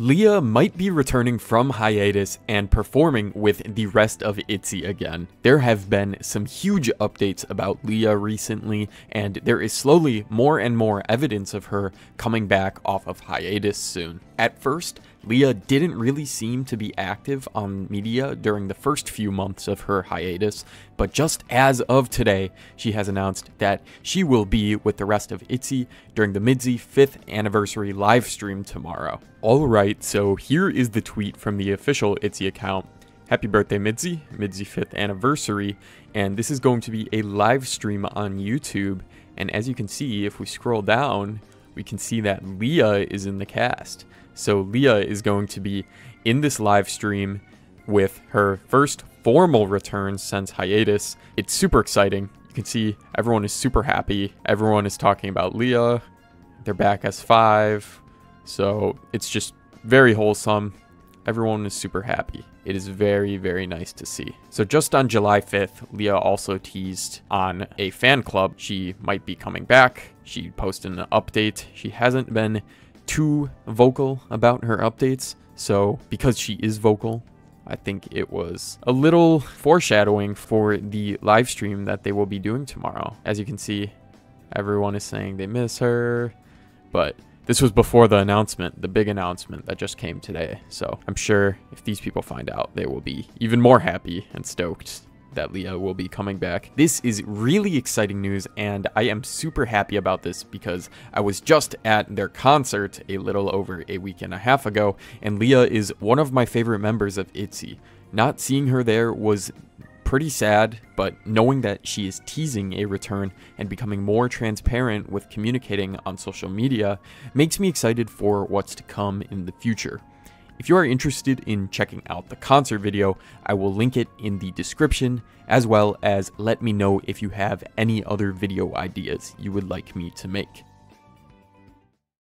Lia might be returning from hiatus and performing with the rest of ITZY again. There have been some huge updates about Lia recently, and there is slowly more and more evidence of her coming back off of hiatus soon. At first, Lia didn't really seem to be active on media during the first few months of her hiatus, but just as of today, she has announced that she will be with the rest of ITZY during the Midzy 5th anniversary live stream tomorrow. Alright, so here is the tweet from the official ITZY account. Happy birthday, Midzy, Midzy 5th anniversary, and this is going to be a live stream on YouTube. And as you can see, if we scroll down, we can see that Lia is in the cast. So Lia is going to be in this live stream with her first formal return since hiatus. It's super exciting. You can see everyone is super happy. Everyone is talking about Lia. They're back as five. So it's just very wholesome. Everyone is super happy. It is very, very nice to see. So just on July 5th, Lia also teased on a fan club. She might be coming back. She posted an update. She hasn't been too vocal about her updates. So because she is vocal, I think it was a little foreshadowing for the live stream that they will be doing tomorrow. As you can see, everyone is saying they miss her, but this was before the announcement, the big announcement that just came today. So I'm sure if these people find out, they will be even more happy and stoked that Lia will be coming back. This is really exciting news, and I am super happy about this because I was just at their concert a little over a week and a half ago, and Lia is one of my favorite members of ITZY. Not seeing her there was pretty sad, but knowing that she is teasing a return and becoming more transparent with communicating on social media makes me excited for what's to come in the future. If you are interested in checking out the concert video, I will link it in the description, as well as let me know if you have any other video ideas you would like me to make.